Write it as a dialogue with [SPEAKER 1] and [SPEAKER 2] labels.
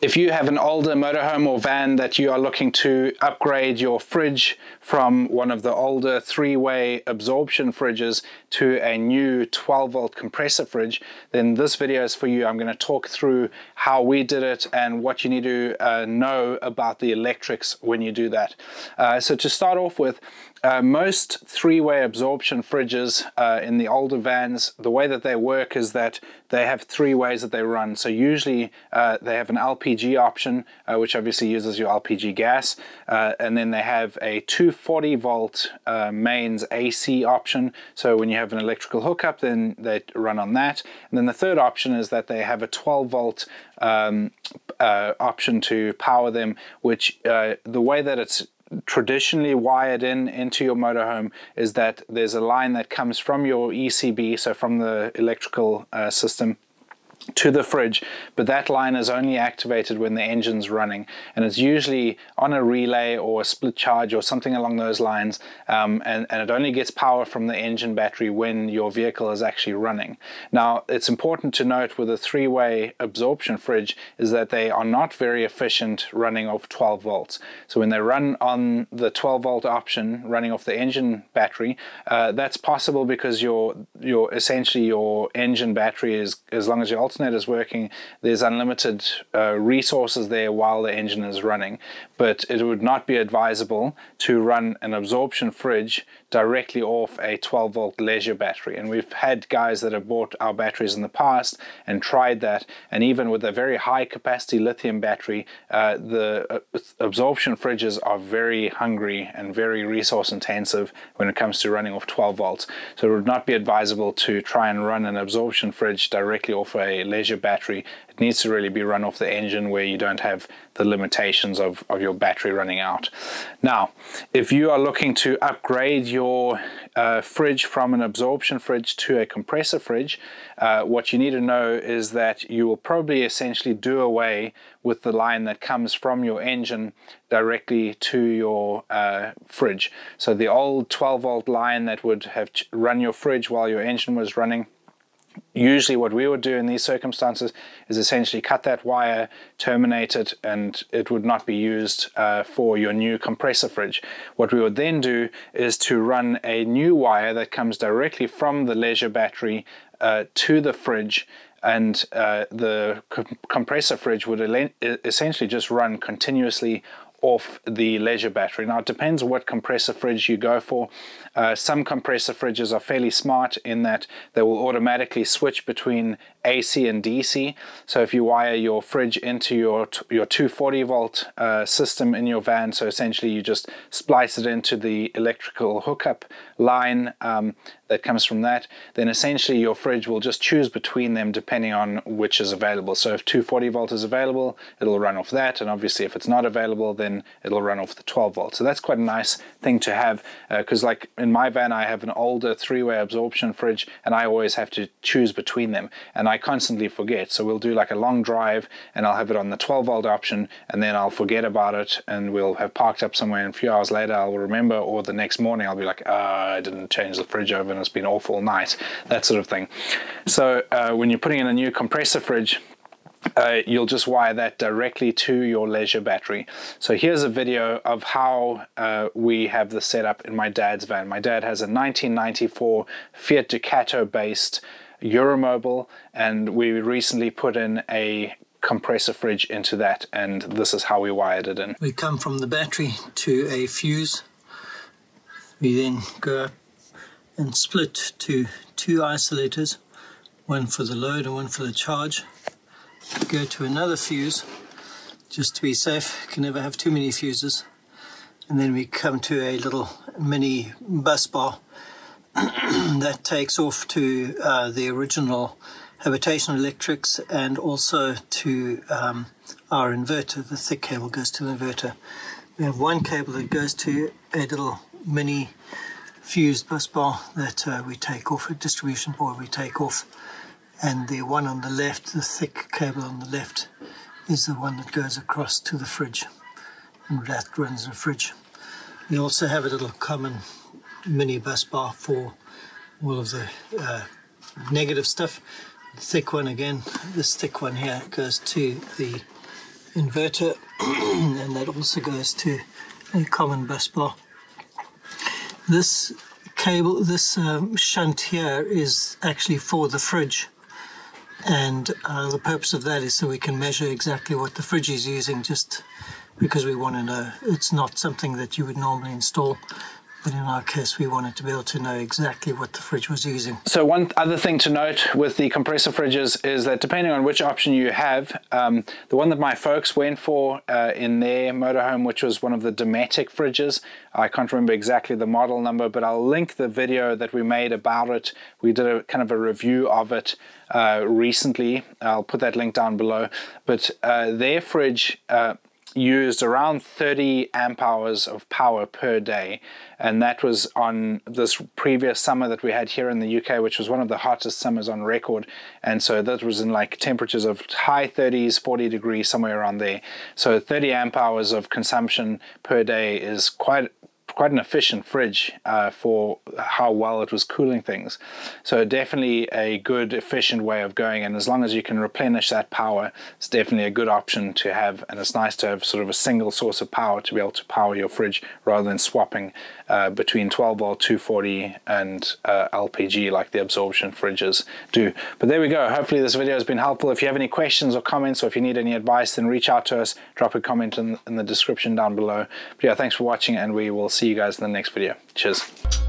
[SPEAKER 1] If you have an older motorhome or van that you are looking to upgrade your fridge from one of the older three-way absorption fridges to a new 12 volt compressor fridge, then this video is for you. I'm going to talk through how we did it and what you need to uh, know about the electrics when you do that. Uh, so to start off with, uh, most three-way absorption fridges uh, in the older vans, the way that they work is that they have three ways that they run. So usually uh, they have an LPG option, uh, which obviously uses your LPG gas, uh, and then they have a 240 volt uh, mains AC option. So when you have an electrical hookup, then they run on that. And then the third option is that they have a 12 volt um, option to power them, which the way that it's traditionally wired in into your motorhome is that there's a line that comes from your ECB, so from the electrical uh, system, to the fridge, but that line is only activated when the engine's running, and it's usually on a relay or a split charge or something along those lines, um, and, and it only gets power from the engine battery when your vehicle is actually running. Now, it's important to note with a three-way absorption fridge is that they are not very efficient running off 12 volts. So when they run on the 12 volt option, running off the engine battery, uh, that's possible because your your essentially your engine battery is as long as your alternator is working, there's unlimited uh, resources there while the engine is running. But it would not be advisable to run an absorption fridge directly off a 12 volt leisure battery. And we've had guys that have bought our batteries in the past and tried that. And even with a very high capacity lithium battery, uh, the uh, absorption fridges are very hungry and very resource intensive when it comes to running off 12 volts. So it would not be advisable to try and run an absorption fridge directly off a leisure battery it needs to really be run off the engine where you don't have the limitations of, of your battery running out. Now, if you are looking to upgrade your uh, fridge from an absorption fridge to a compressor fridge, uh, what you need to know is that you will probably essentially do away with the line that comes from your engine directly to your uh, fridge. So the old 12 volt line that would have run your fridge while your engine was running usually what we would do in these circumstances is essentially cut that wire, terminate it, and it would not be used uh, for your new compressor fridge. What we would then do is to run a new wire that comes directly from the leisure battery uh, to the fridge and uh, the compressor fridge would essentially just run continuously off the leisure battery. Now it depends what compressor fridge you go for. Uh, some compressor fridges are fairly smart in that they will automatically switch between AC and DC. So if you wire your fridge into your your 240 volt uh, system in your van, so essentially you just splice it into the electrical hookup line um, that comes from that, then essentially your fridge will just choose between them depending on which is available. So if 240 volt is available, it'll run off that, and obviously if it's not available, then it'll run off the 12 volt. So that's quite a nice thing to have because uh, like in my van I have an older three-way absorption fridge and I always have to choose between them. And I constantly forget. So we'll do like a long drive and I'll have it on the 12 volt option and then I'll forget about it and we'll have parked up somewhere and a few hours later I'll remember or the next morning I'll be like, uh, I didn't change the fridge over and it's been all night, that sort of thing. So uh, when you're putting in a new compressor fridge, uh, you'll just wire that directly to your leisure battery. So here's a video of how uh, we have the setup in my dad's van. My dad has a 1994 Fiat Ducato based Euramobil and we recently put in a compressor fridge into that and this is how we wired it in.
[SPEAKER 2] We come from the battery to a fuse. We then go and split to two isolators, one for the load and one for the charge. Go to another fuse just to be safe, can never have too many fuses. And then we come to a little mini bus bar that takes off to uh, the original Habitation Electrics and also to um, our inverter. The thick cable goes to the inverter. We have one cable that goes to a little mini fused bus bar that uh, we take off, a distribution board we take off. And the one on the left, the thick cable on the left, is the one that goes across to the fridge. And that runs the fridge. We also have a little common mini bus bar for all of the uh, negative stuff. The thick one again, this thick one here goes to the inverter and that also goes to a common bus bar. This cable, this um, shunt here is actually for the fridge and uh, the purpose of that is so we can measure exactly what the fridge is using just because we want to know. It's not something that you would normally install but in our case, we wanted to be able to know exactly what the fridge was using.
[SPEAKER 1] So one other thing to note with the compressor fridges is that depending on which option you have, um, the one that my folks went for uh, in their motorhome, which was one of the Dometic fridges, I can't remember exactly the model number, but I'll link the video that we made about it. We did a kind of a review of it uh, recently. I'll put that link down below. But uh, their fridge uh, used around 30 amp hours of power per day and that was on this previous summer that we had here in the UK which was one of the hottest summers on record. And so that was in like temperatures of high 30s 40 degrees somewhere around there. So 30 amp hours of consumption per day is quite quite an efficient fridge uh, for how well it was cooling things. So definitely a good efficient way of going and as long as you can replenish that power it's definitely a good option to have and it's nice to have sort of a single source of power to be able to power your fridge rather than swapping uh, between 12 volt 240 and uh, LPG like the absorption fridges do. But there we go. Hopefully this video has been helpful. If you have any questions or comments or if you need any advice then reach out to us. Drop a comment in, in the description down below. But yeah, thanks for watching and we will see see you guys in the next video. Cheers.